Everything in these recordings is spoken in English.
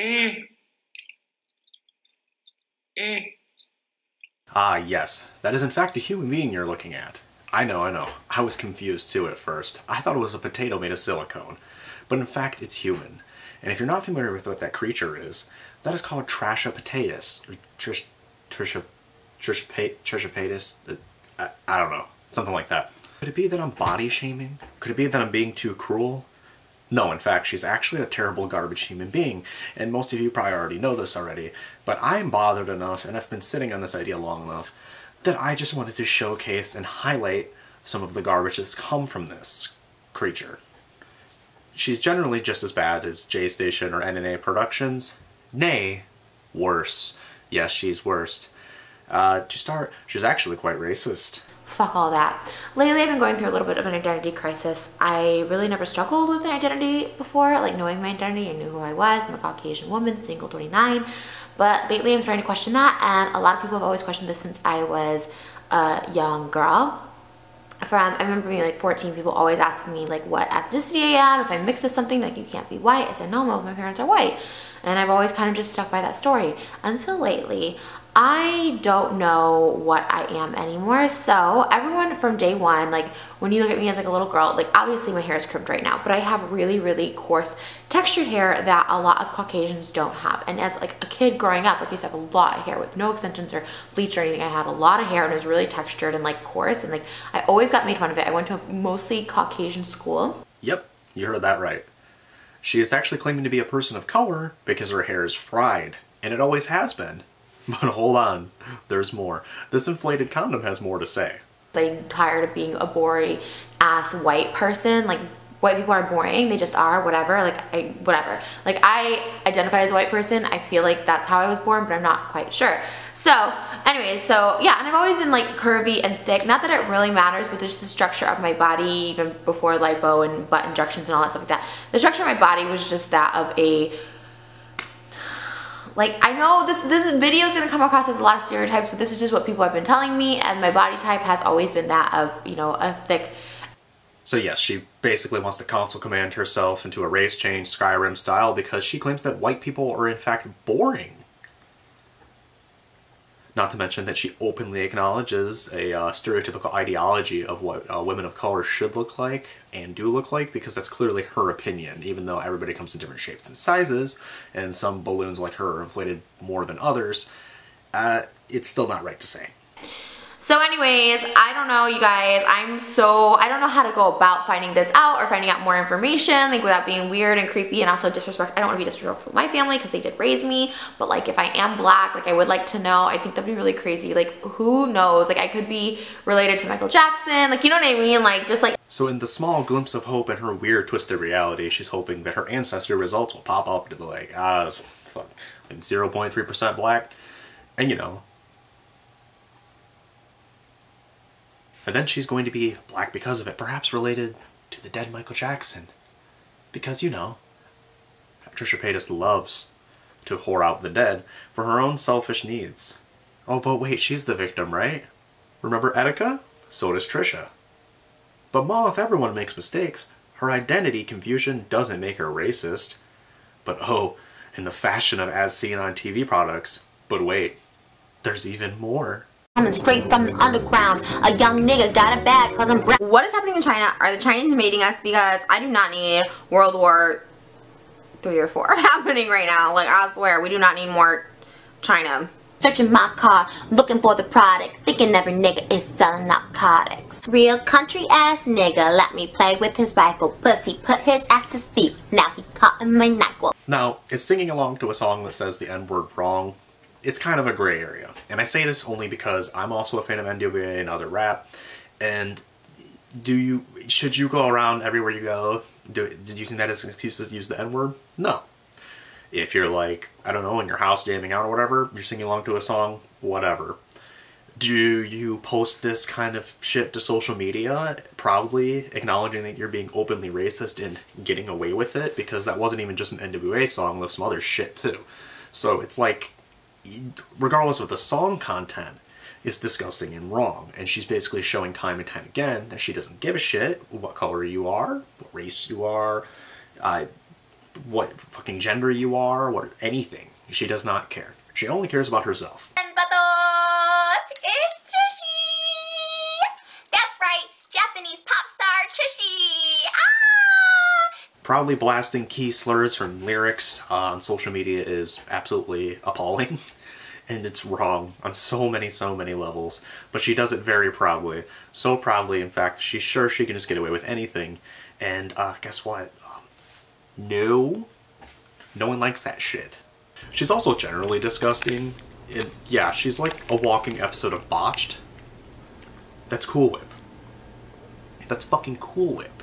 Mm. Mm. Ah, yes. That is in fact a human being you're looking at. I know, I know. I was confused too at first. I thought it was a potato made of silicone. But in fact, it's human. And if you're not familiar with what that creature is, that is called Trashopotatus. Or Trish... Trisha... Trisha... Trishopatus? I, I don't know. Something like that. Could it be that I'm body shaming? Could it be that I'm being too cruel? No, in fact, she's actually a terrible garbage human being, and most of you probably already know this already, but I'm bothered enough, and I've been sitting on this idea long enough, that I just wanted to showcase and highlight some of the garbage that's come from this creature. She's generally just as bad as J-Station or NNA Productions. Nay, worse. Yes, she's worst. Uh, to start, she's actually quite racist fuck all that. Lately I've been going through a little bit of an identity crisis. I really never struggled with an identity before, like knowing my identity. I knew who I was. I'm a Caucasian woman, single 29. But lately I'm starting to question that and a lot of people have always questioned this since I was a young girl. From, I remember being like 14, people always asking me like what ethnicity I am, if I'm mixed with something, like you can't be white. I said, no, my parents are white. And I've always kind of just stuck by that story until lately. I don't know what I am anymore. So everyone from day one, like when you look at me as like a little girl, like obviously my hair is crimped right now, but I have really, really coarse textured hair that a lot of Caucasians don't have. And as like a kid growing up, like I used to have a lot of hair with no extensions or bleach or anything. I had a lot of hair and it was really textured and like coarse. And like I always got made fun of it. I went to a mostly Caucasian school. Yep, you heard that right. She is actually claiming to be a person of color because her hair is fried. And it always has been. But hold on, there's more. This inflated condom has more to say. I'm tired of being a boring ass white person. Like white people are boring, they just are, whatever, like I, whatever. Like I identify as a white person, I feel like that's how I was born, but I'm not quite sure. So anyways, so yeah, and I've always been like curvy and thick. Not that it really matters, but just the structure of my body, even before lipo and butt injections and all that stuff like that. The structure of my body was just that of a like I know this this video is gonna come across as a lot of stereotypes, but this is just what people have been telling me, and my body type has always been that of you know a thick. So yes, she basically wants to console command herself into a race change Skyrim style because she claims that white people are in fact boring. Not to mention that she openly acknowledges a uh, stereotypical ideology of what uh, women of color should look like and do look like because that's clearly her opinion, even though everybody comes in different shapes and sizes, and some balloons like her are inflated more than others, uh, it's still not right to say. So anyways, I don't know you guys, I'm so, I don't know how to go about finding this out or finding out more information like without being weird and creepy and also disrespect. I don't want to be disrespectful to my family because they did raise me, but like if I am black, like I would like to know, I think that'd be really crazy. Like who knows, like I could be related to Michael Jackson, like you know what I mean? Like just like. So in the small glimpse of hope in her weird twisted reality, she's hoping that her ancestry results will pop up to be like, ah, fuck, 0.3% black. And you know, And then she's going to be black because of it, perhaps related to the dead Michael Jackson. Because, you know, Trisha Paytas loves to whore out the dead for her own selfish needs. Oh, but wait, she's the victim, right? Remember Etika? So does Trisha. But if everyone makes mistakes, her identity confusion doesn't make her racist. But oh, in the fashion of as seen on TV products, but wait, there's even more. Coming straight from the underground. A young nigga got a bag cause I'm brown. What is happening in China? Are the Chinese invading us? Because I do not need World War three or four happening right now. Like I swear, we do not need more China. Searching my car, looking for the product, thinking every nigga is selling narcotics. Real country ass nigga, let me play with his rifle. Pussy put his ass to sleep, now he caught in my knuckle. Now, is singing along to a song that says the N-word wrong it's kind of a gray area. And I say this only because I'm also a fan of NWA and other rap. And do you, should you go around everywhere you go do, using that as an excuse to use the N-word? No. If you're like, I don't know, in your house jamming out or whatever, you're singing along to a song, whatever. Do you post this kind of shit to social media, proudly acknowledging that you're being openly racist and getting away with it? Because that wasn't even just an NWA song, there's some other shit too. So it's like, regardless of the song content, is disgusting and wrong. And she's basically showing time and time again that she doesn't give a shit what color you are, what race you are, uh, what fucking gender you are, what anything. She does not care. She only cares about herself. Proudly blasting key slurs from lyrics uh, on social media is absolutely appalling. and it's wrong on so many, so many levels. But she does it very proudly. So proudly, in fact, she's sure she can just get away with anything. And uh, guess what? Um, no. No one likes that shit. She's also generally disgusting. It, yeah, she's like a walking episode of Botched. That's Cool Whip. That's fucking Cool Whip.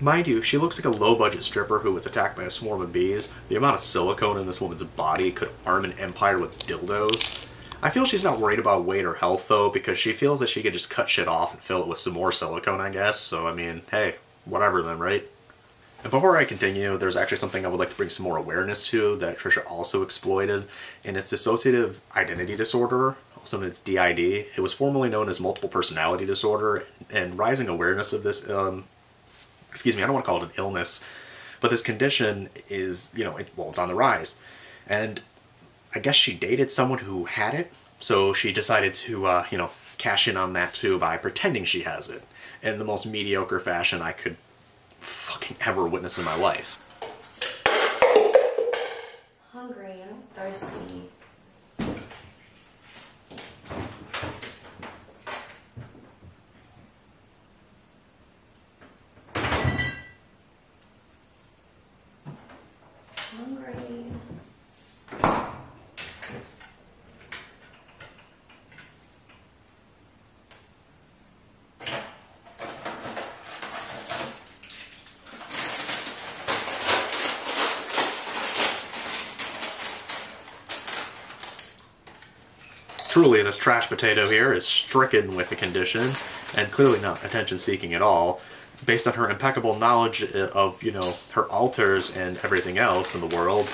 Mind you, she looks like a low-budget stripper who was attacked by a swarm of bees. The amount of silicone in this woman's body could arm an empire with dildos. I feel she's not worried about weight or health, though, because she feels that she could just cut shit off and fill it with some more silicone, I guess. So, I mean, hey, whatever then, right? And before I continue, there's actually something I would like to bring some more awareness to that Trisha also exploited, and it's dissociative identity disorder, also known as DID. It was formerly known as multiple personality disorder, and rising awareness of this um, excuse me, I don't want to call it an illness, but this condition is, you know, it, well, it's on the rise. And I guess she dated someone who had it, so she decided to, uh, you know, cash in on that too by pretending she has it in the most mediocre fashion I could fucking ever witness in my life. Hungry and thirsty. Hungry. Truly, this trash potato here is stricken with the condition, and clearly not attention-seeking at all, based on her impeccable knowledge uh, of, you know, her alters and everything else in the world.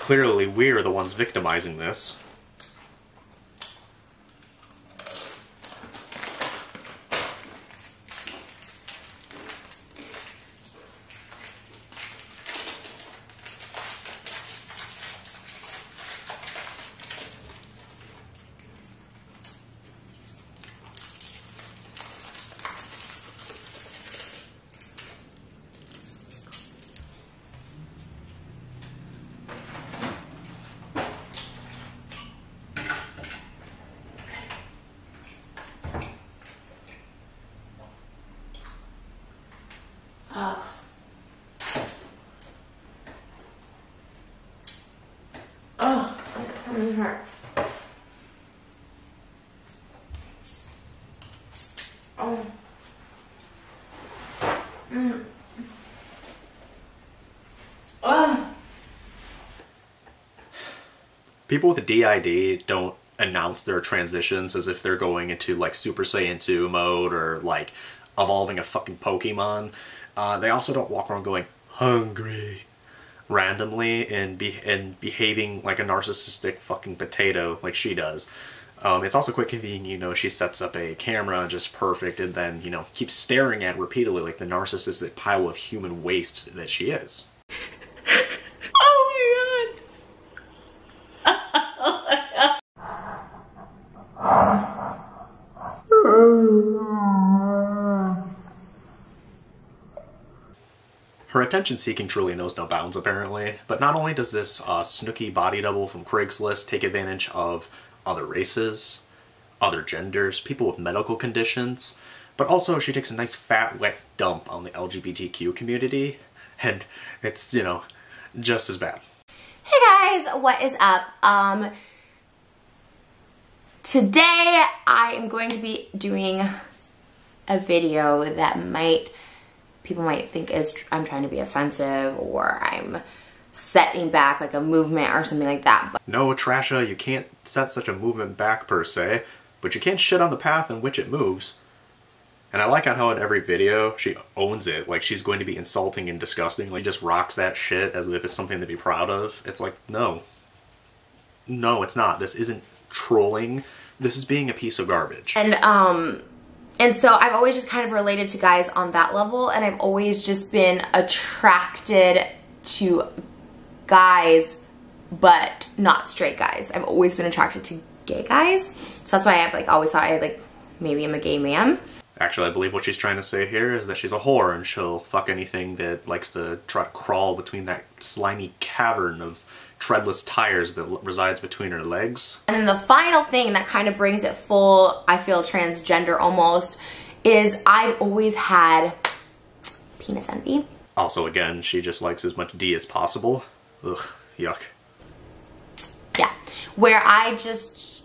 Clearly, we're the ones victimizing this. Ugh. Oh, tummy hurt. Oh. Mm. Ugh. People with DID don't announce their transitions as if they're going into like Super Saiyan 2 mode or like evolving a fucking Pokemon. Uh, they also don't walk around going hungry randomly and be and behaving like a narcissistic fucking potato like she does. Um, it's also quite convenient, you know, she sets up a camera just perfect and then, you know, keeps staring at repeatedly like the narcissistic pile of human waste that she is. Oh my god. Her attention seeking truly knows no bounds, apparently. But not only does this uh, Snooki body double from Craigslist take advantage of other races, other genders, people with medical conditions, but also she takes a nice fat wet dump on the LGBTQ community, and it's, you know, just as bad. Hey guys, what is up? Um, today I am going to be doing a video that might, people might think is I'm trying to be offensive or I'm setting back like a movement or something like that. But No, Trasha, you can't set such a movement back per se, but you can't shit on the path in which it moves. And I like on how in every video she owns it, like she's going to be insulting and disgusting, like just rocks that shit as if it's something to be proud of. It's like, no. No, it's not. This isn't trolling. This is being a piece of garbage. And um, And so I've always just kind of related to guys on that level, and I've always just been attracted to guys, but not straight guys. I've always been attracted to gay guys. So that's why I've like always thought I like maybe I'm a gay man. Actually, I believe what she's trying to say here is that she's a whore and she'll fuck anything that likes to try to crawl between that slimy cavern of treadless tires that resides between her legs. And then the final thing that kind of brings it full, I feel transgender almost, is I've always had penis envy. Also, again, she just likes as much D as possible. Ugh, yuck. Yeah, where I just,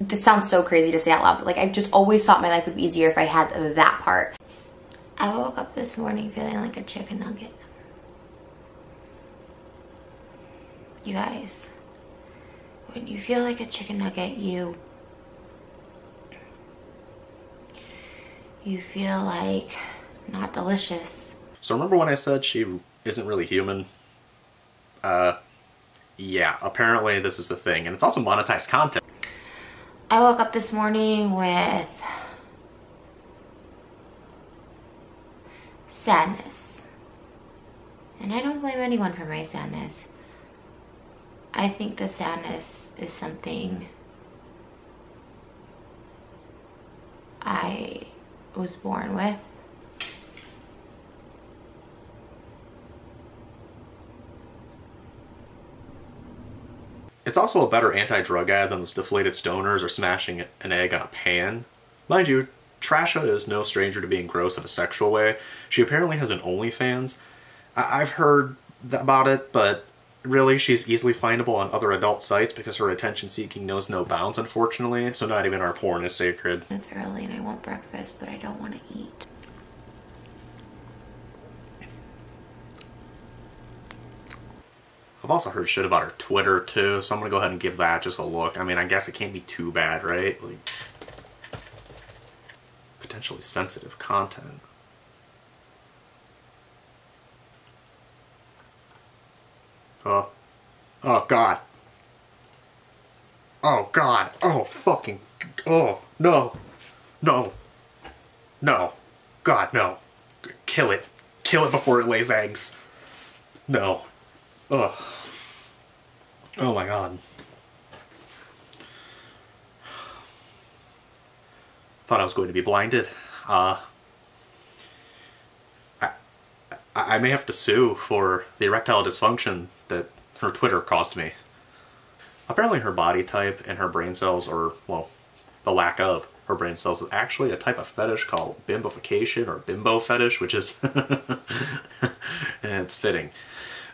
this sounds so crazy to say out loud, but like I've just always thought my life would be easier if I had that part. I woke up this morning feeling like a chicken nugget. You guys, when you feel like a chicken nugget, you you feel like not delicious. So remember when I said she isn't really human? Uh, yeah, apparently this is a thing, and it's also monetized content. I woke up this morning with sadness. And I don't blame anyone for my sadness. I think the sadness is something I was born with. It's also a better anti-drug ad than those deflated stoners or smashing an egg on a pan. Mind you, Trasha is no stranger to being gross in a sexual way. She apparently has an OnlyFans. I- I've heard about it, but really she's easily findable on other adult sites because her attention seeking knows no bounds unfortunately so not even our porn is sacred. It's early and i want breakfast but i don't want to eat. I've also heard shit about her twitter too so i'm gonna go ahead and give that just a look. I mean i guess it can't be too bad right? Like potentially sensitive content Oh. Oh, God. Oh, God. Oh, fucking. Oh, no. No. No. God, no. Kill it. Kill it before it lays eggs. No. Ugh. Oh my god. Thought I was going to be blinded. Uh, I, I may have to sue for the erectile dysfunction that her Twitter cost me. Apparently her body type and her brain cells, or, well, the lack of her brain cells, is actually a type of fetish called bimbofication or bimbo fetish, which is, it's fitting.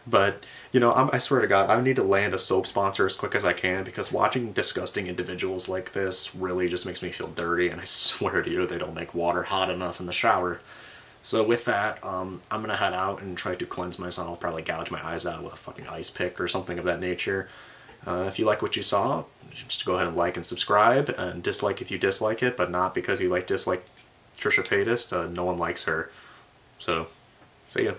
But, you know, I'm, i swear to God, I need to land a soap sponsor as quick as I can because watching disgusting individuals like this really just makes me feel dirty, and I swear to you, they don't make water hot enough in the shower. So with that, um, I'm to head out and try to cleanse myself, probably gouge my eyes out with a fucking ice pick or something of that nature. Uh, if you like what you saw, just go ahead and like and subscribe, and dislike if you dislike it, but not because you like dislike Trisha Paytas. Uh, no one likes her. So, see ya.